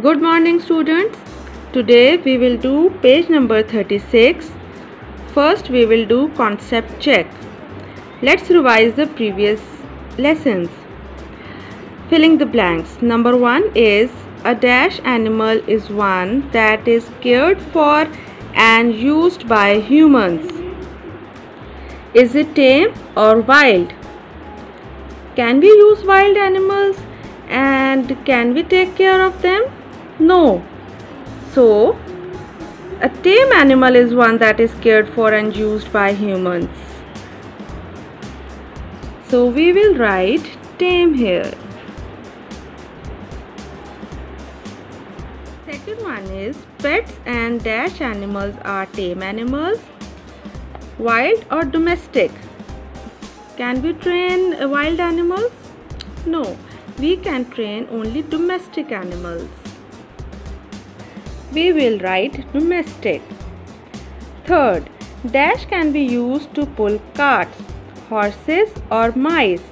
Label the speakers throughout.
Speaker 1: Good morning students. Today we will do page number 36. First we will do concept check. Let's revise the previous lessons. Filling the blanks. Number 1 is a dash animal is one that is cared for and used by humans. Is it tame or wild? Can we use wild animals and can we take care of them? No. So, a tame animal is one that is cared for and used by humans. So, we will write tame here. Second one is pets and dash animals are tame animals, wild or domestic. Can we train uh, wild animals? No, we can train only domestic animals. We will write domestic. Third, dash can be used to pull carts, horses or mice.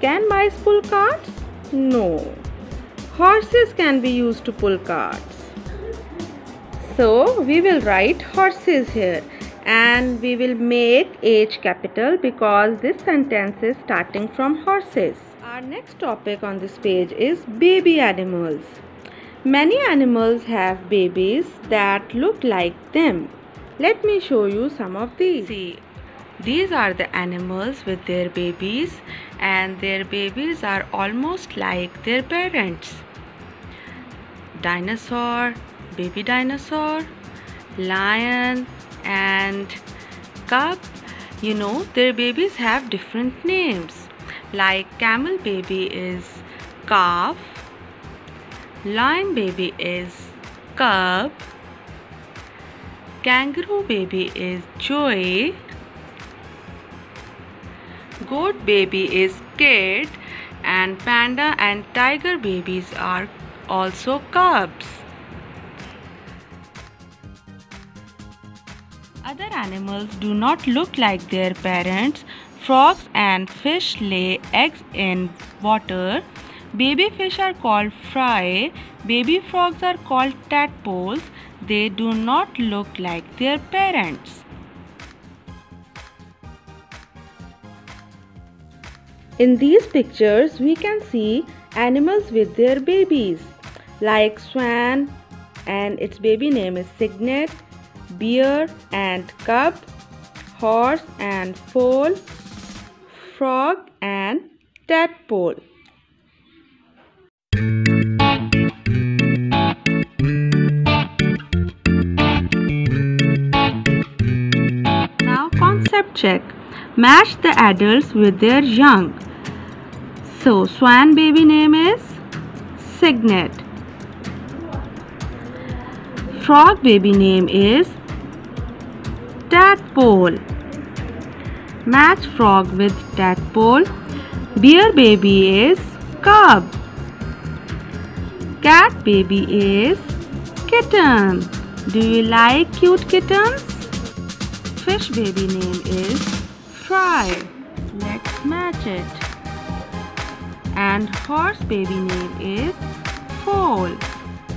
Speaker 1: Can mice pull carts? No. Horses can be used to pull carts. So we will write horses here and we will make H capital because this sentence is starting from horses. Our next topic on this page is baby animals. Many animals have babies that look like them. Let me show you some of these. See, these are the animals with their babies and their babies are almost like their parents dinosaur, baby dinosaur, lion and cub. You know, their babies have different names. Like camel baby is calf, lion baby is cub, kangaroo baby is joey, goat baby is kid and panda and tiger babies are also cubs. Other animals do not look like their parents. Frogs and fish lay eggs in water. Baby fish are called fry. Baby frogs are called tadpoles. They do not look like their parents. In these pictures, we can see animals with their babies like swan and its baby name is Cygnet, bear and cub, horse and foal, frog and tadpole. Check. Match the adults with their young. So swan baby name is Cygnet. Frog baby name is Tadpole. Match frog with tadpole. Bear baby is cub. Cat baby is kitten. Do you like cute kittens? Fish baby name is Fry. Let's match it. And horse baby name is Foal.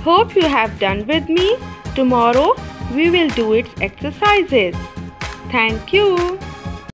Speaker 1: Hope you have done with me. Tomorrow we will do its exercises. Thank you.